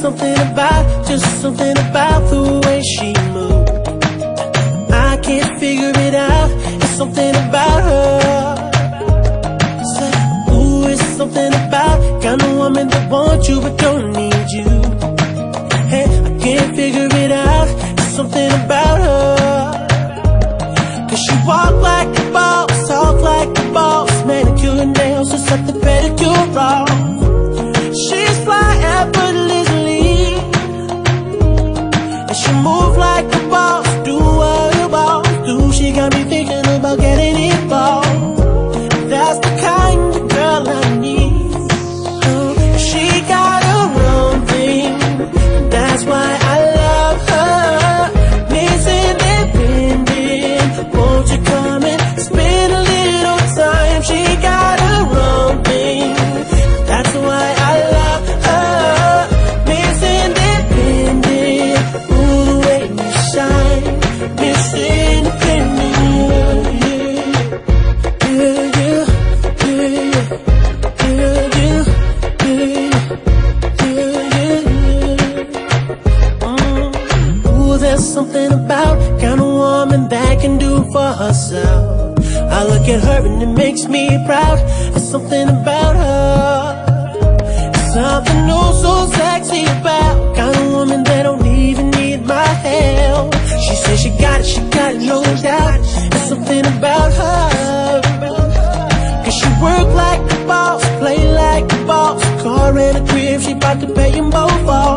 something about, just something about the way she want you, but don't. Uh, there's something about Kind of woman that can do for herself. I look at her and it makes me proud. There's something about something about her. Cause she work like a boss, play like a boss. Car and a crib, she bout to pay them both off.